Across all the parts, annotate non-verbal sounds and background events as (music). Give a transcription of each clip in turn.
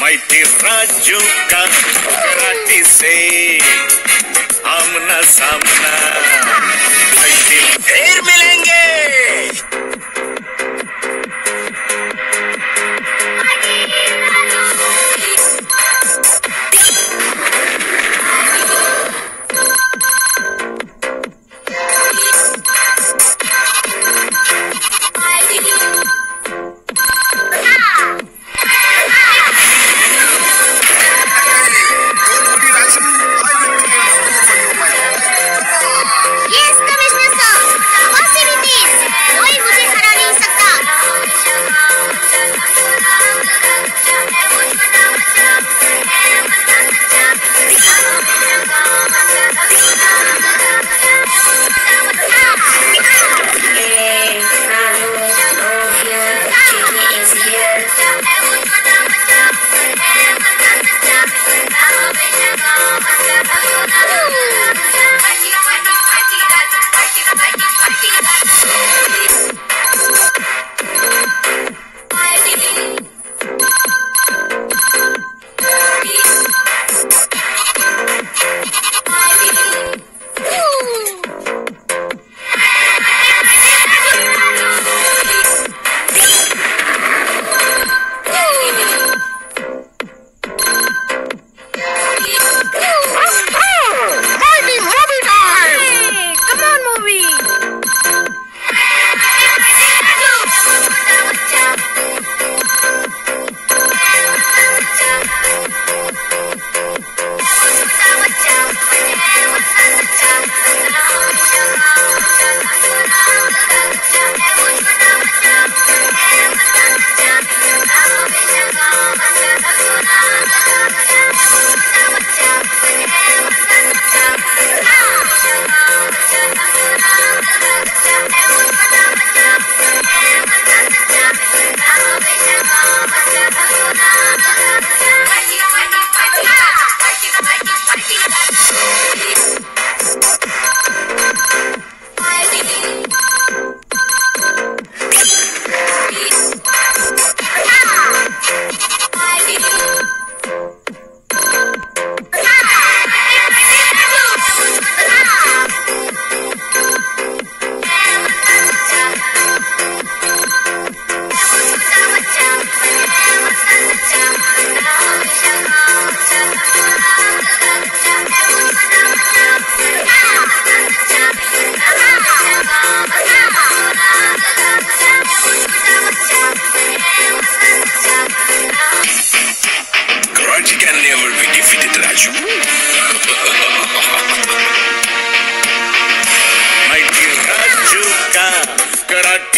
Mighty Raju का karate से आमना सामना। माइटी फिर मिलेंगे।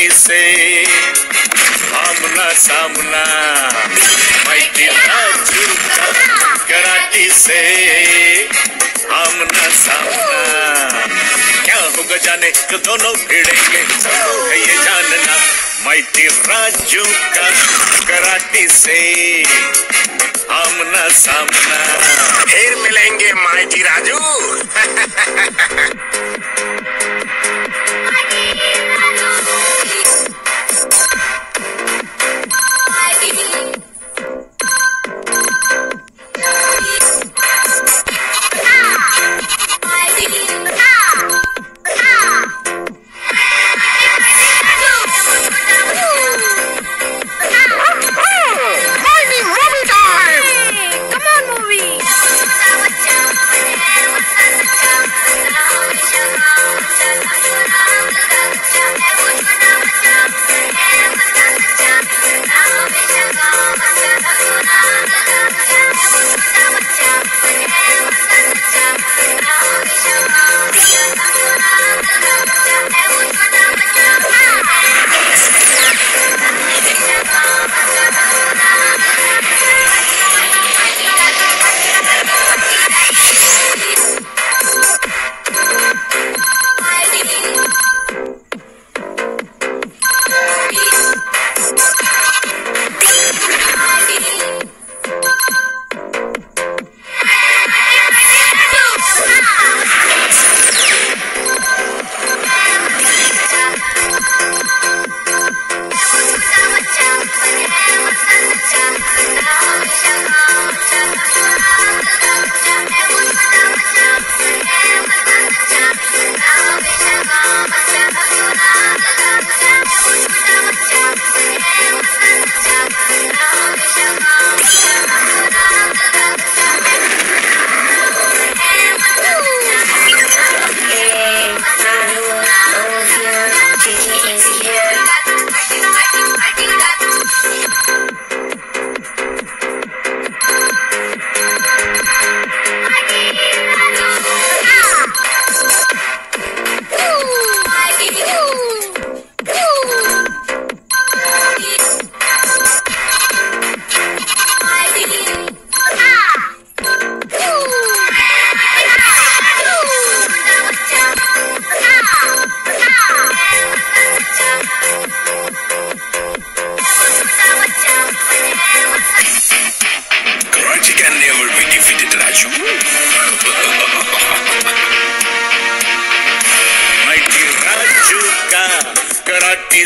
से। आमना सामना। माइटी कराटी से। आमना सामना। क्या होगा जाने तो दोनों भिड़ेंगे ये जानना। माइटी राजू का कराटी से। आमना सामना। फिर मिलेंगे माइटी राजू। (laughs)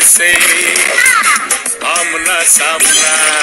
से। आमना सामना